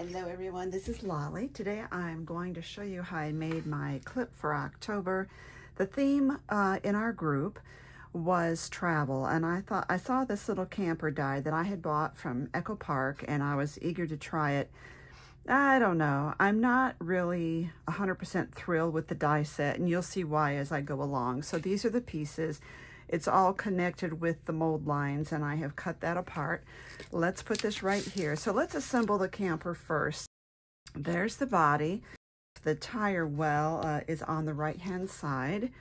Hello everyone, this is Lolly. Today I'm going to show you how I made my clip for October. The theme uh, in our group was travel and I thought I saw this little camper die that I had bought from Echo Park and I was eager to try it. I don't know. I'm not really 100% thrilled with the die set and you'll see why as I go along. So these are the pieces. It's all connected with the mold lines and I have cut that apart. Let's put this right here. So let's assemble the camper first. There's the body. The tire well uh, is on the right hand side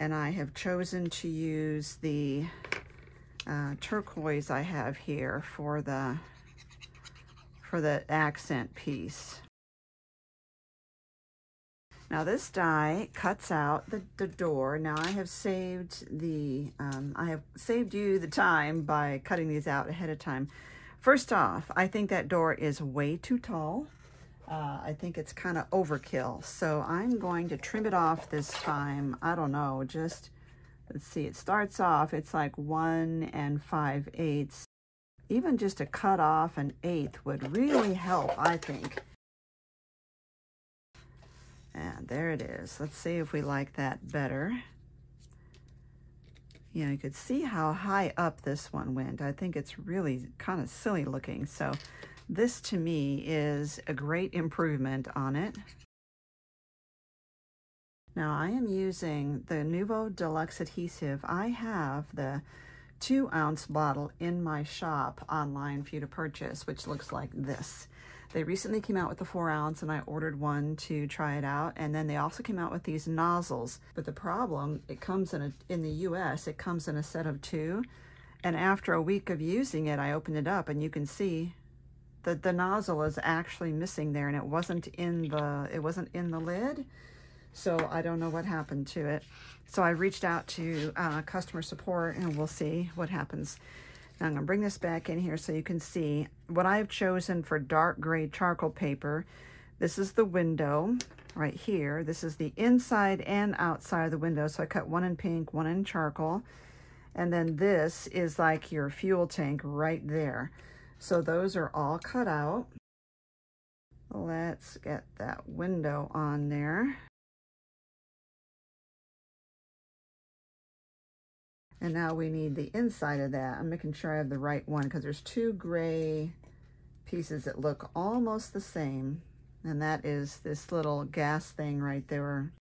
and I have chosen to use the uh, turquoise I have here for the for the accent piece. Now this die cuts out the, the door. Now I have saved the, um, I have saved you the time by cutting these out ahead of time. First off, I think that door is way too tall. Uh, I think it's kind of overkill. So I'm going to trim it off this time. I don't know, just, let's see, it starts off, it's like one and five eighths. Even just a cut off an eighth would really help, I think. And there it is. Let's see if we like that better. You know, you could see how high up this one went. I think it's really kind of silly looking. So this to me is a great improvement on it. Now I am using the Nuvo Deluxe Adhesive. I have the two ounce bottle in my shop online for you to purchase, which looks like this. They recently came out with the four ounce and I ordered one to try it out. And then they also came out with these nozzles. But the problem, it comes in a, in the US, it comes in a set of two. And after a week of using it, I opened it up and you can see that the nozzle is actually missing there and it wasn't in the, it wasn't in the lid. So I don't know what happened to it. So I reached out to uh, customer support and we'll see what happens. Now I'm to bring this back in here so you can see what I've chosen for dark gray charcoal paper. This is the window right here. This is the inside and outside of the window. So I cut one in pink, one in charcoal. And then this is like your fuel tank right there. So those are all cut out. Let's get that window on there. And now we need the inside of that. I'm making sure I have the right one because there's two gray pieces that look almost the same. And that is this little gas thing right there.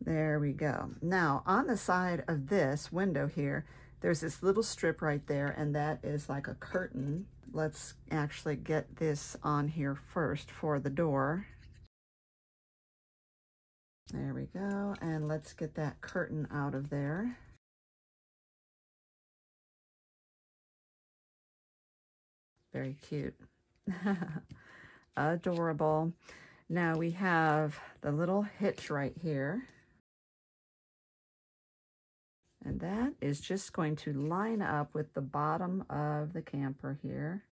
There we go. Now, on the side of this window here, there's this little strip right there, and that is like a curtain. Let's actually get this on here first for the door. There we go. And let's get that curtain out of there. Very cute. Adorable. Now we have the little hitch right here. And that is just going to line up with the bottom of the camper here.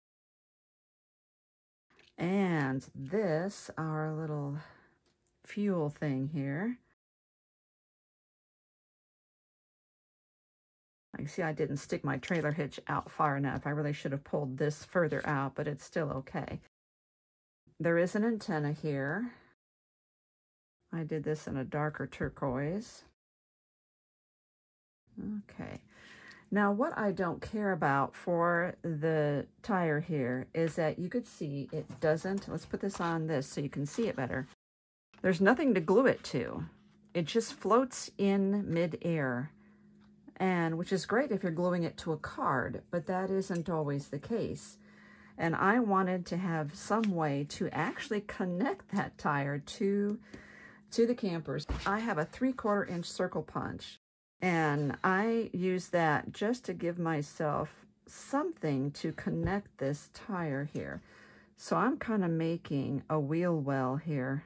And this, our little fuel thing here. I see I didn't stick my trailer hitch out far enough. I really should have pulled this further out, but it's still okay. There is an antenna here. I did this in a darker turquoise. Okay. Now, what I don't care about for the tire here is that you could see it doesn't, let's put this on this so you can see it better. There's nothing to glue it to. It just floats in midair, and which is great if you're gluing it to a card, but that isn't always the case. And I wanted to have some way to actually connect that tire to, to the campers. I have a three quarter inch circle punch, and I use that just to give myself something to connect this tire here. So I'm kind of making a wheel well here.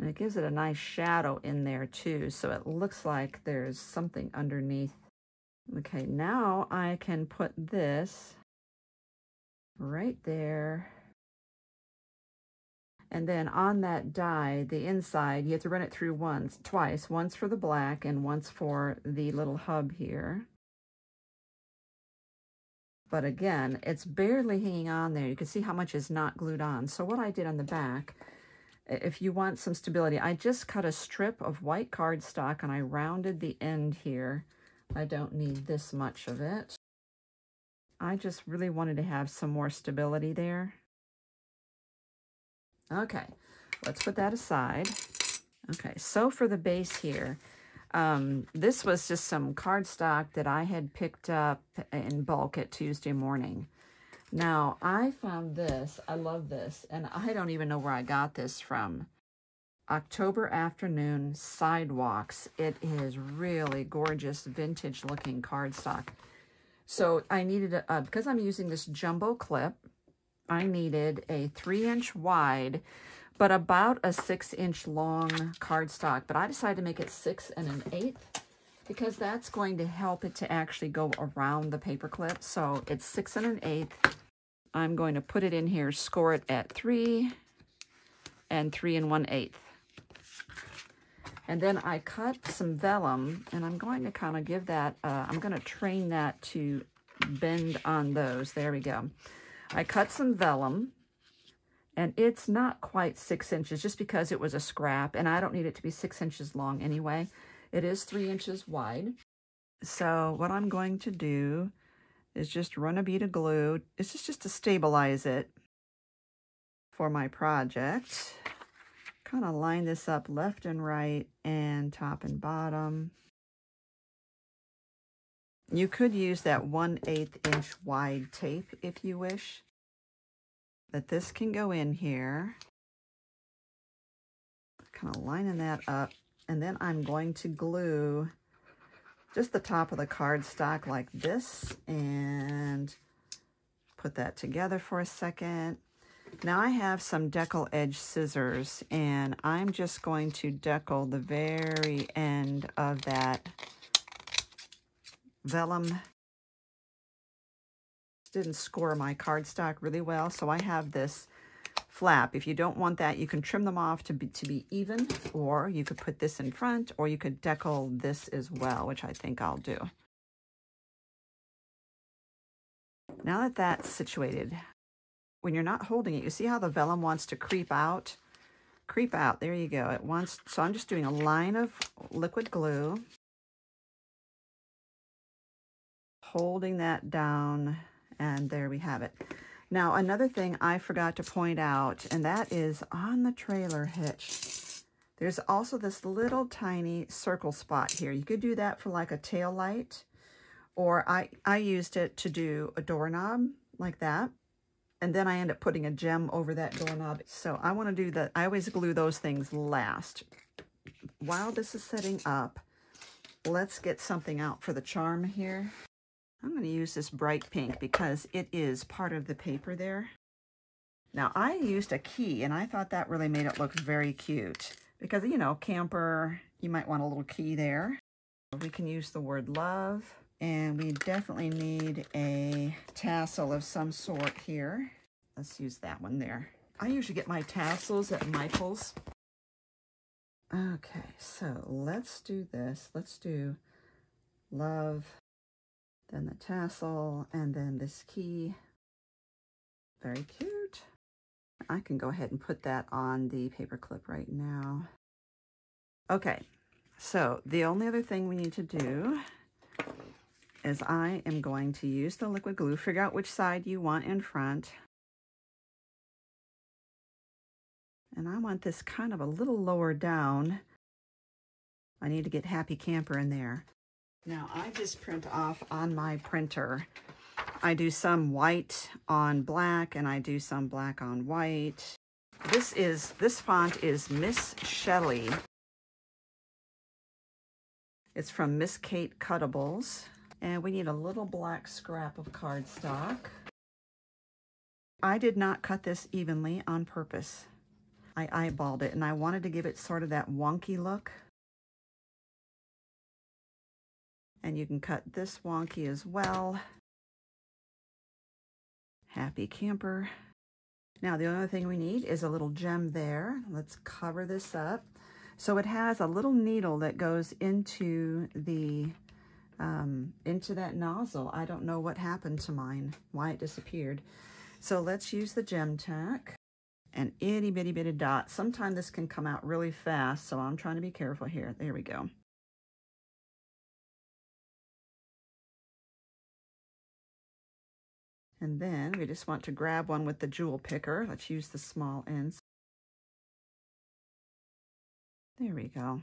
And it gives it a nice shadow in there too, so it looks like there's something underneath. Okay, now I can put this right there. And then on that die, the inside, you have to run it through once, twice, once for the black and once for the little hub here. But again, it's barely hanging on there. You can see how much is not glued on. So what I did on the back, if you want some stability, I just cut a strip of white cardstock and I rounded the end here. I don't need this much of it. I just really wanted to have some more stability there. Okay, let's put that aside. Okay, so for the base here, um, this was just some cardstock that I had picked up in bulk at Tuesday Morning. Now, I found this. I love this. And I don't even know where I got this from. October Afternoon Sidewalks. It is really gorgeous, vintage-looking cardstock. So I needed, a, uh, because I'm using this jumbo clip, I needed a 3-inch wide but about a six inch long cardstock. But I decided to make it six and an eighth because that's going to help it to actually go around the paper clip. So it's six and an eighth. I'm going to put it in here, score it at three and three and one eighth. And then I cut some vellum and I'm going to kind of give that, uh, I'm going to train that to bend on those. There we go. I cut some vellum and it's not quite six inches just because it was a scrap and I don't need it to be six inches long anyway. It is three inches wide. So what I'm going to do is just run a bead of glue. This is just to stabilize it for my project. Kind of line this up left and right and top and bottom. You could use that 1 8 inch wide tape if you wish that this can go in here. Kind of lining that up. And then I'm going to glue just the top of the cardstock like this and put that together for a second. Now I have some deckle edge scissors and I'm just going to deckle the very end of that vellum didn't score my cardstock really well, so I have this flap. If you don't want that, you can trim them off to be, to be even, or you could put this in front, or you could deckle this as well, which I think I'll do. Now that that's situated, when you're not holding it, you see how the vellum wants to creep out? Creep out, there you go. It wants, so I'm just doing a line of liquid glue, holding that down and there we have it. Now, another thing I forgot to point out, and that is on the trailer hitch, there's also this little tiny circle spot here. You could do that for like a tail light, or I, I used it to do a doorknob like that. And then I end up putting a gem over that doorknob. So I want to do that. I always glue those things last. While this is setting up, let's get something out for the charm here. I'm going to use this bright pink because it is part of the paper there. Now, I used a key, and I thought that really made it look very cute. Because, you know, camper, you might want a little key there. We can use the word love. And we definitely need a tassel of some sort here. Let's use that one there. I usually get my tassels at Michael's. Okay, so let's do this. Let's do love then the tassel, and then this key. Very cute. I can go ahead and put that on the paper clip right now. Okay, so the only other thing we need to do is I am going to use the liquid glue. Figure out which side you want in front. And I want this kind of a little lower down. I need to get Happy Camper in there. Now I just print off on my printer. I do some white on black and I do some black on white. This is, this font is Miss Shelley. It's from Miss Kate Cuttables. And we need a little black scrap of cardstock. I did not cut this evenly on purpose. I eyeballed it and I wanted to give it sort of that wonky look. And you can cut this wonky as well. Happy camper. Now the only thing we need is a little gem there. Let's cover this up. So it has a little needle that goes into the um, into that nozzle. I don't know what happened to mine, why it disappeared. So let's use the Gem-Tac. An itty bitty bitty dot. Sometimes this can come out really fast, so I'm trying to be careful here. There we go. And then we just want to grab one with the jewel picker. Let's use the small ends. There we go.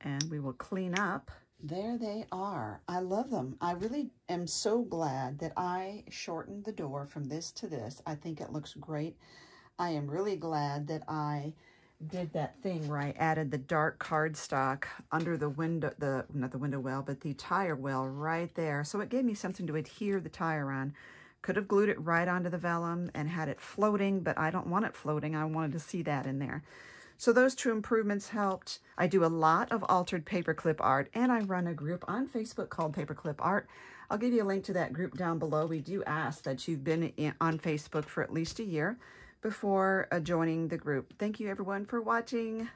And we will clean up. There they are. I love them. I really am so glad that I shortened the door from this to this. I think it looks great. I am really glad that I did that thing where I added the dark cardstock under the window, the not the window well, but the tire well right there. So it gave me something to adhere the tire on. Could have glued it right onto the vellum and had it floating, but I don't want it floating. I wanted to see that in there. So those two improvements helped. I do a lot of altered paperclip art, and I run a group on Facebook called Paperclip Art. I'll give you a link to that group down below. We do ask that you've been in, on Facebook for at least a year before uh, joining the group. Thank you, everyone, for watching.